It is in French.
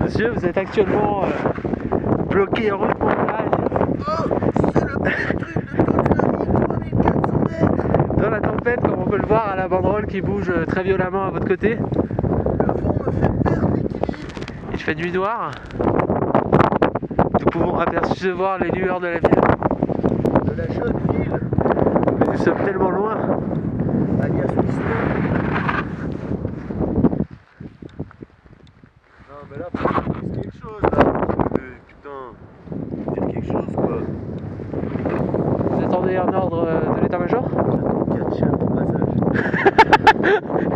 Monsieur, vous êtes actuellement euh, bloqué en route montagne Oh, c'est le de toute ma vie, 3400 mètres. dans la tempête, comme on peut le voir à la banderole qui bouge euh, très violemment à votre côté. Le vent me fait perdre. Il fait nuit noire. Nous pouvons apercevoir les lueurs de la ville. De la mais là, faut que tu dises quelque chose, là. Putain, dire quelque chose, quoi. Vous attendez un ordre euh, de l'état-major? Quatre chiens au passage.